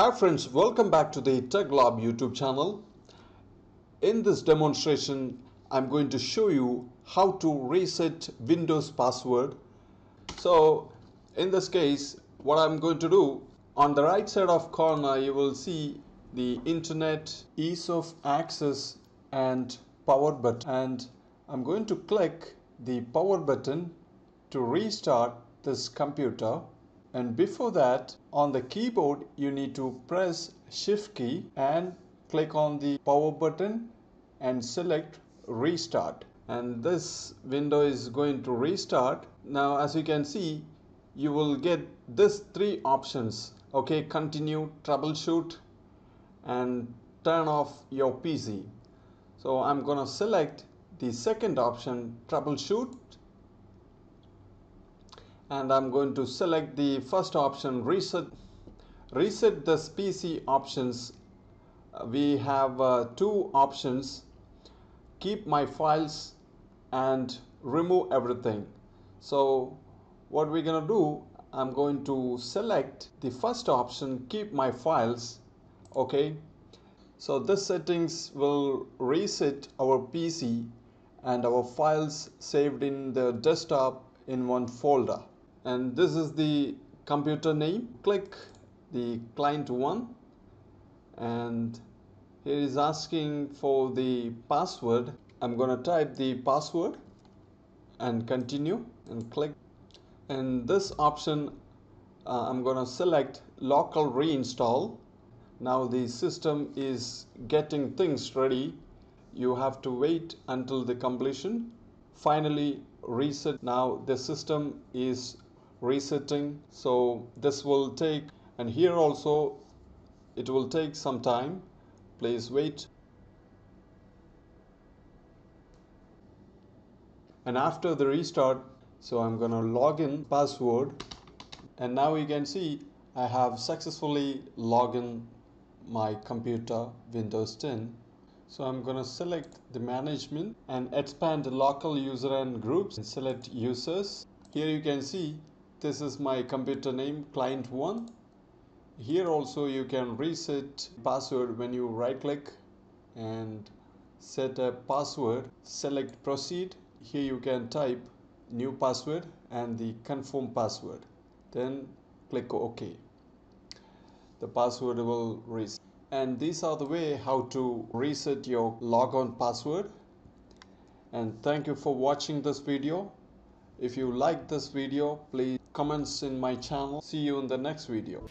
Hi friends, welcome back to the TechGlobe YouTube channel. In this demonstration, I'm going to show you how to reset Windows password. So in this case, what I'm going to do, on the right side of corner, you will see the internet, ease of access and power button. And I'm going to click the power button to restart this computer and before that on the keyboard you need to press shift key and click on the power button and select restart. And this window is going to restart. Now as you can see you will get this three options. Okay continue troubleshoot and turn off your PC so I'm gonna select the second option troubleshoot and I'm going to select the first option reset. Reset this PC options. We have uh, two options. Keep my files and remove everything. So what we're gonna do I'm going to select the first option keep my files. Okay? So this settings will reset our PC and our files saved in the desktop in one folder and this is the computer name. Click the client one. And here is asking for the password. I'm gonna type the password and continue and click. And this option uh, I'm gonna select local reinstall. Now the system is getting things ready. You have to wait until the completion. Finally reset. Now the system is resetting. So this will take and here also it will take some time. Please wait. And after the restart so I'm gonna log in password. And now you can see I have successfully logged in my computer Windows 10 so I'm gonna select the management and expand the local user and groups and select users. Here you can see this is my computer name client 1 here also you can reset password when you right click and set a password select proceed. Here you can type new password and the confirm password. Then click ok. The password will reset. And these are the way how to reset your logon password. And thank you for watching this video if you like this video please comments in my channel. See you in the next video